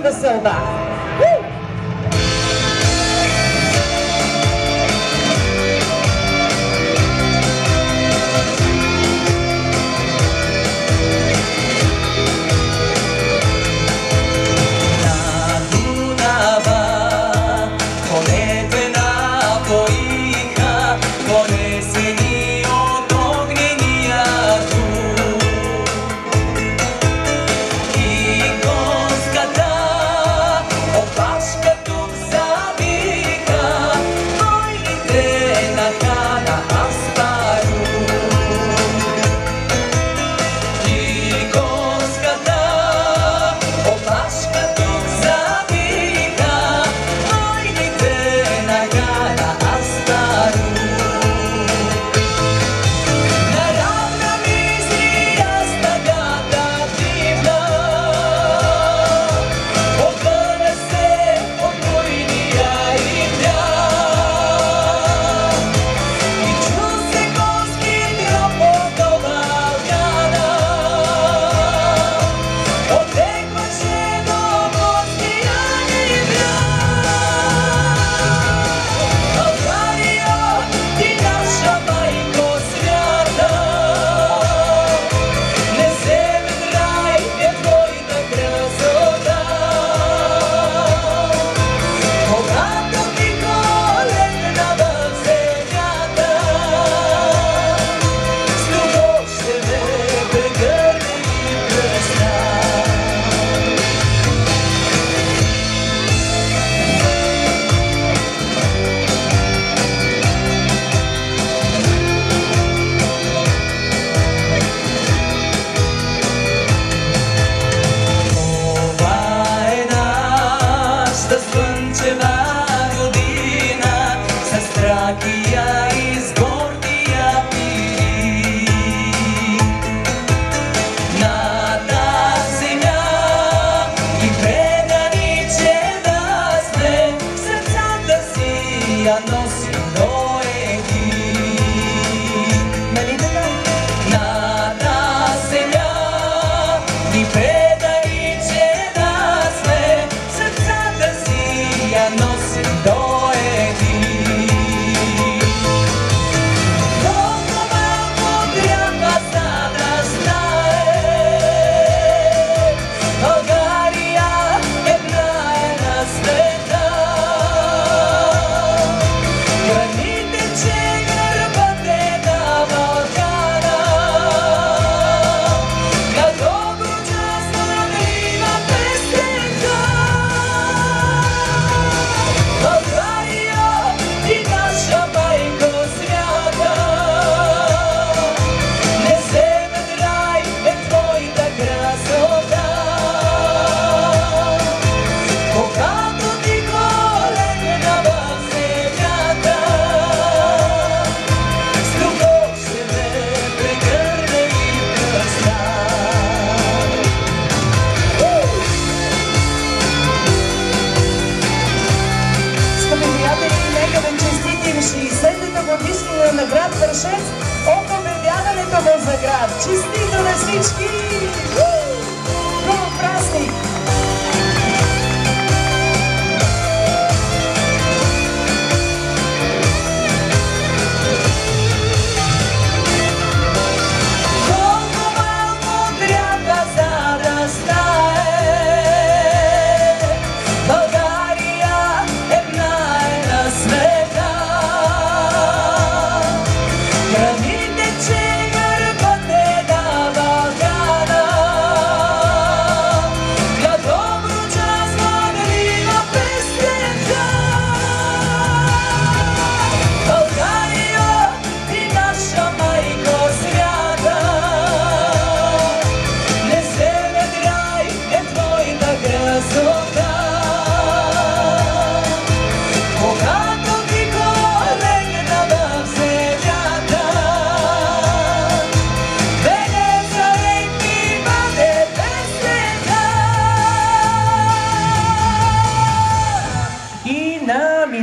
linda saudade.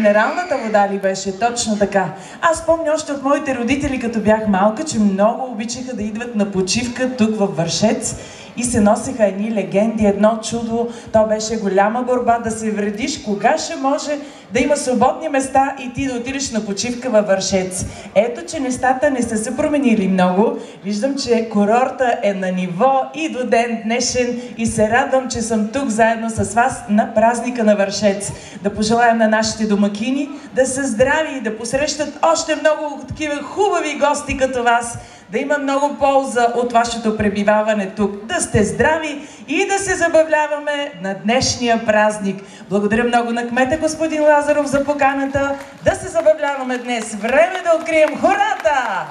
минералната вода ли беше? Точно така. Аз помня още от моите родители, като бях малка, че много обичаха да идват на почивка тук във Вършец и се носеха едни легенди, едно чудо. То беше голяма борба да се вредиш, кога ще може да има свободни места и ти да отидеш на почивка във Вършец. Ето, че нещата не са се променили много. Виждам, че курорта е на ниво и до ден днешен и се радвам, че съм тук заедно с вас на празника на Вършец. Да пожелаем на нашите домакини да са здрави и да посрещат още много такива хубави гости като вас, да има много полза от вашето пребиваване тук, да сте здрави и да се забавляваме на днешния празник. Благодаря много на кмета господин Лазаров за поканата да се забавляваме днес. Време да открием хората!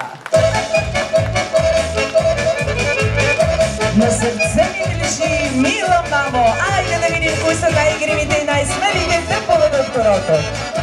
На сърце ми лежи мила мамо. Айде да видим кои са най-игривите и най-смелите да поведат хорото.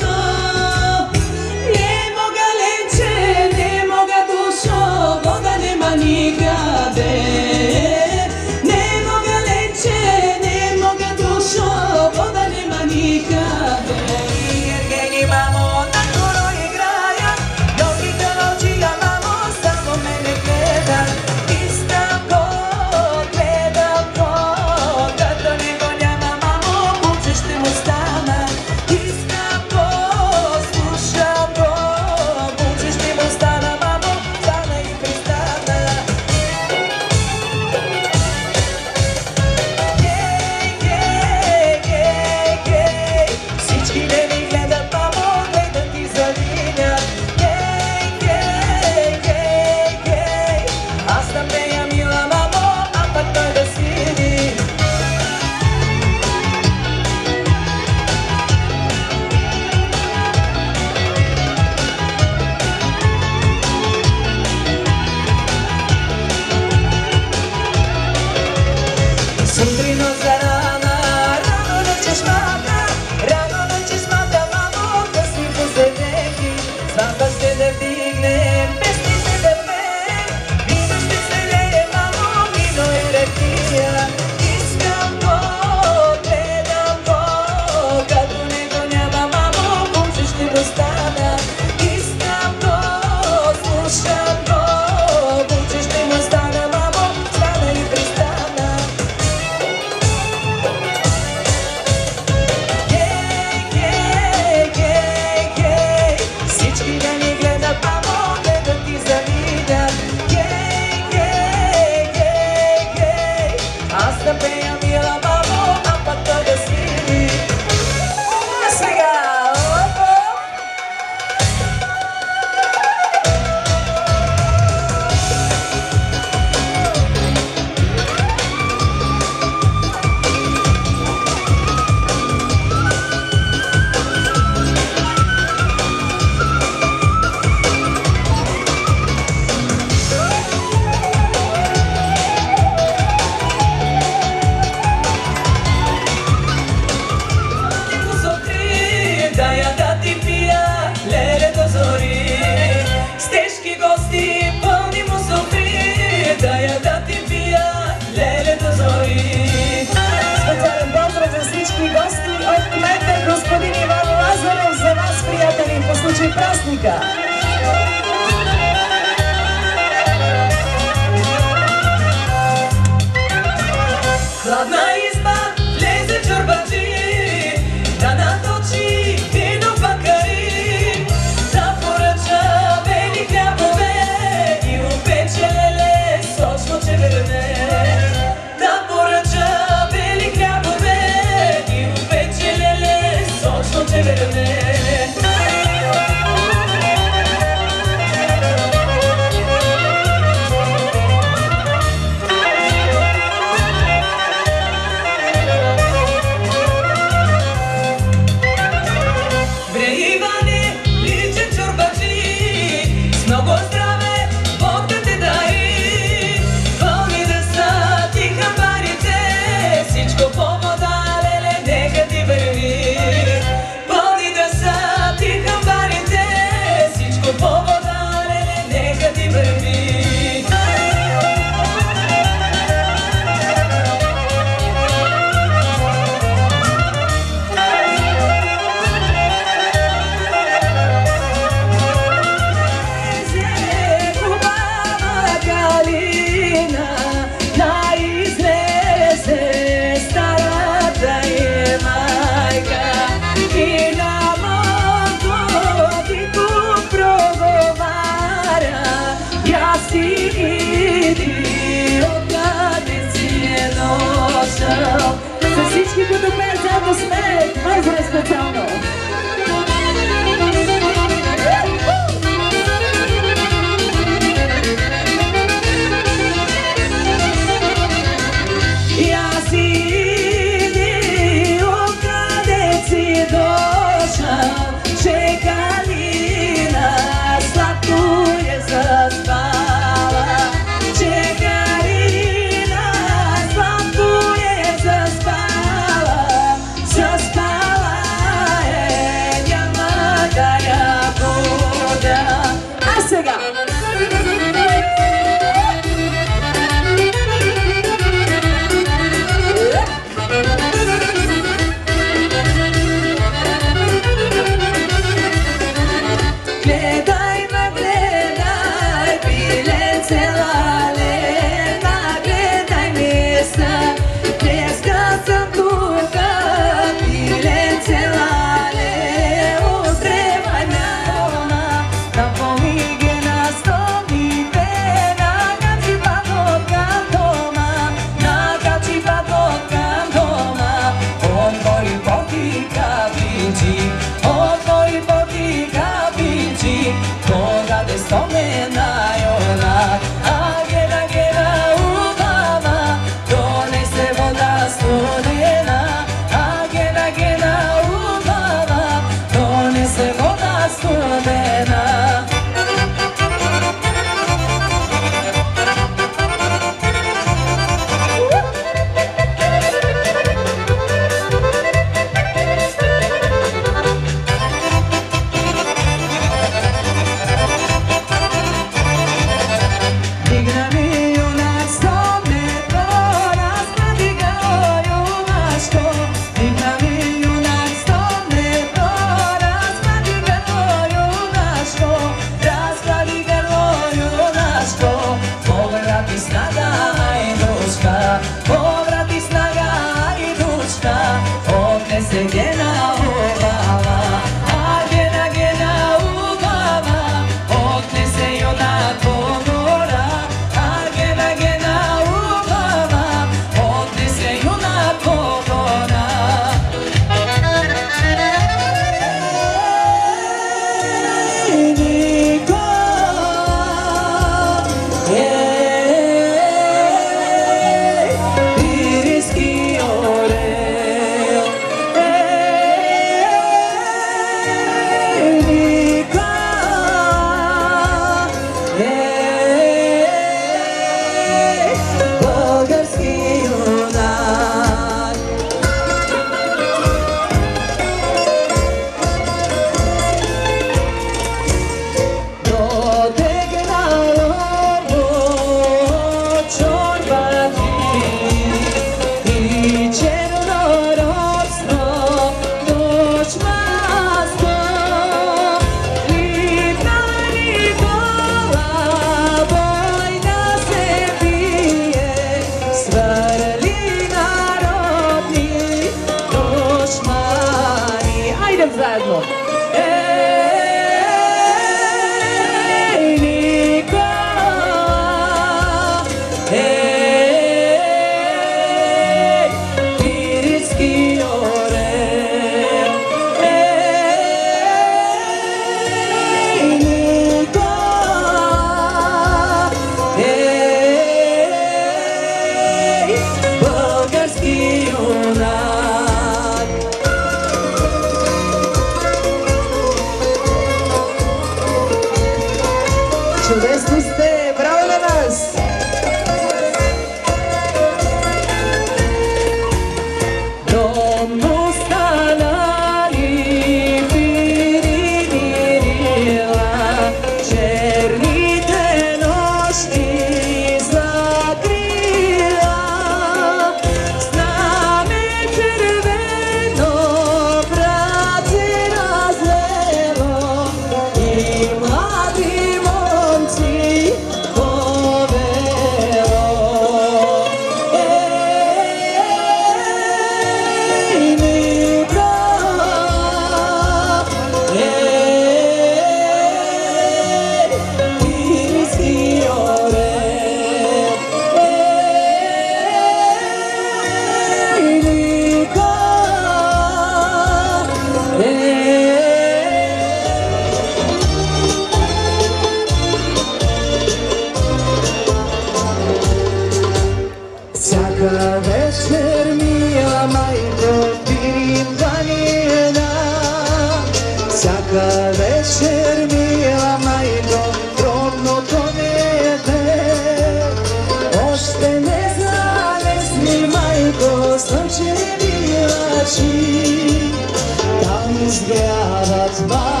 my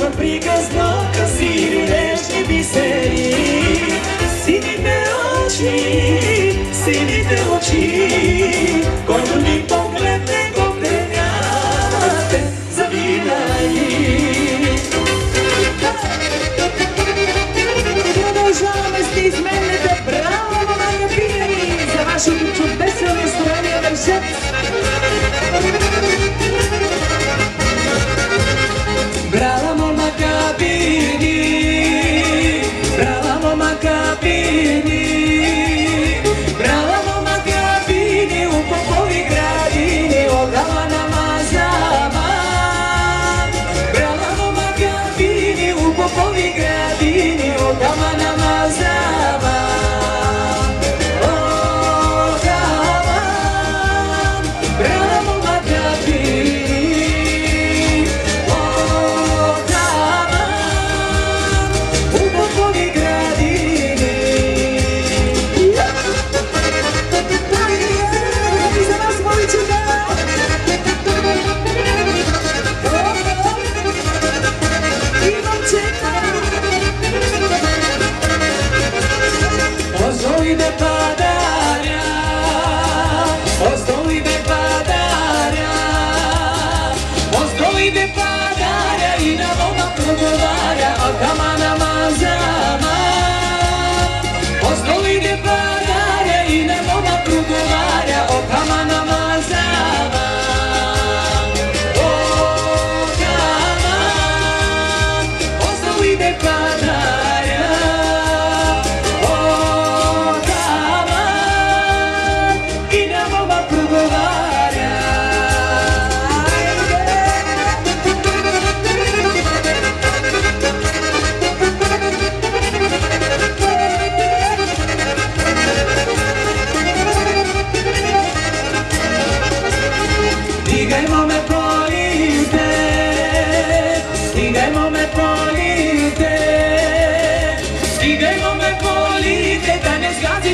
Очаквам приказно красиви нежни бисери. Сините очи, сините очи, който ни погледне, го пленявате завинаги. Продължаваме с неизменната браво, маманя, пири за вашето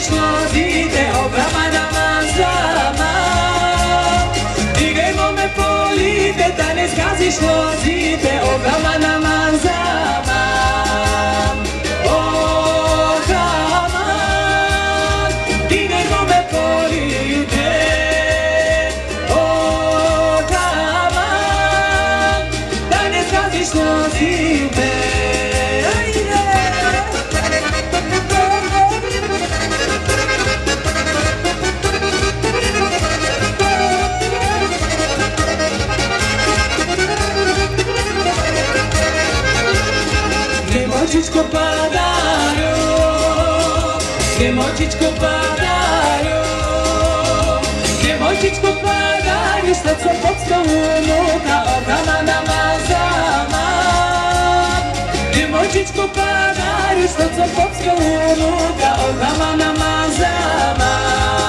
вечно диде обрама на мазама. Дигай ме полите, да не сказиш лозите, обрама на мазама. Srdcičko páda, vyšle co pod stołu nuka Organa namazana Dymocičko páda, vyšle co pod stołu nuka Organa namazana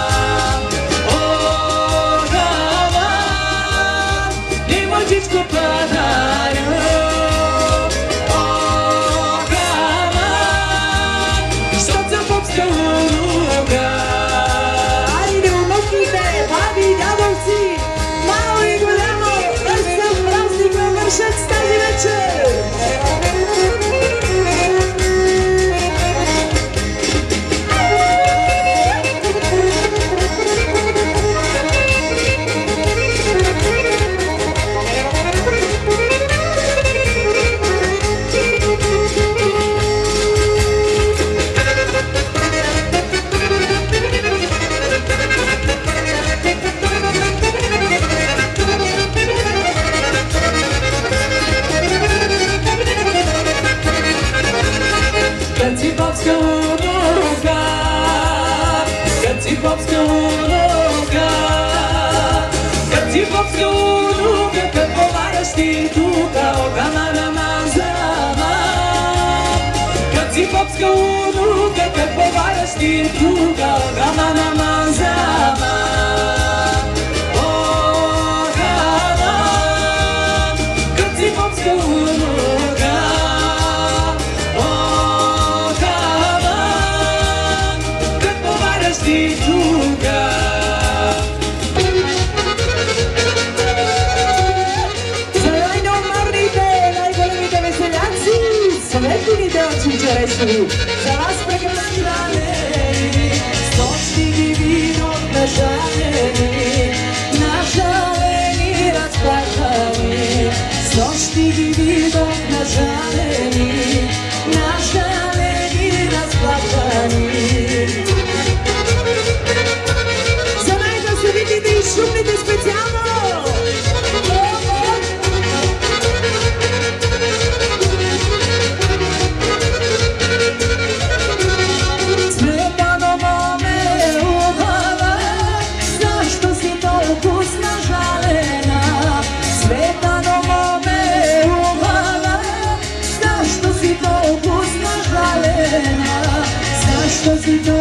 Você